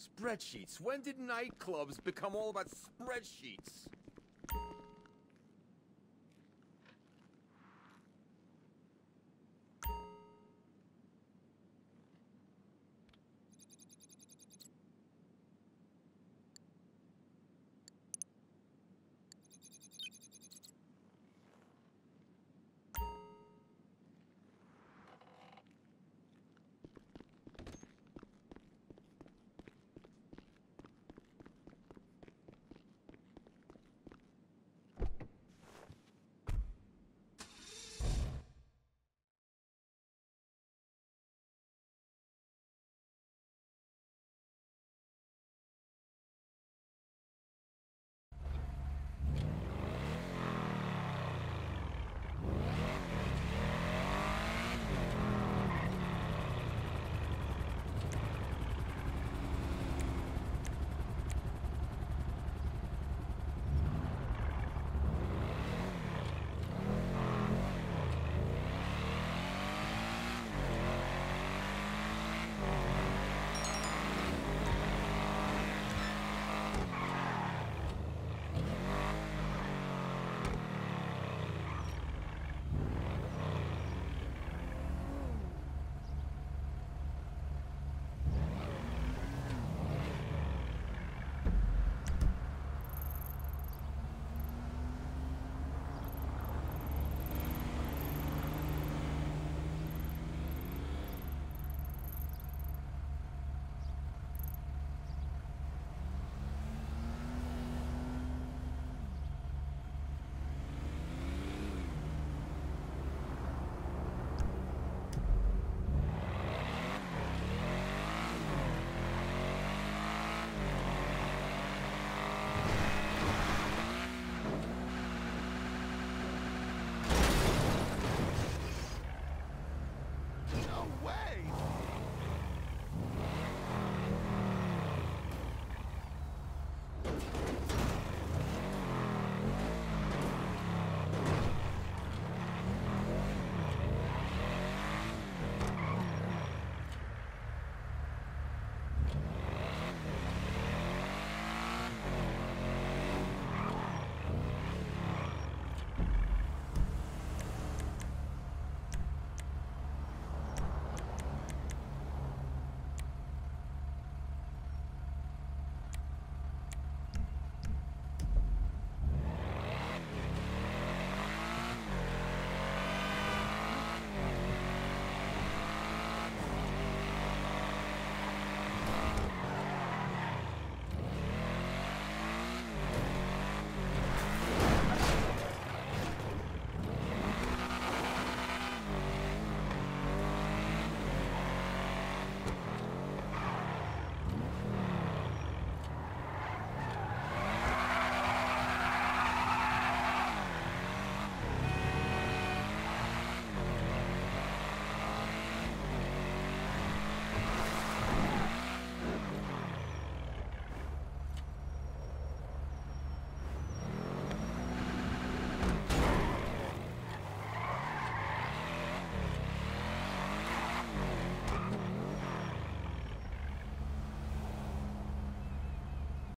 Spreadsheets. When did nightclubs become all about spreadsheets?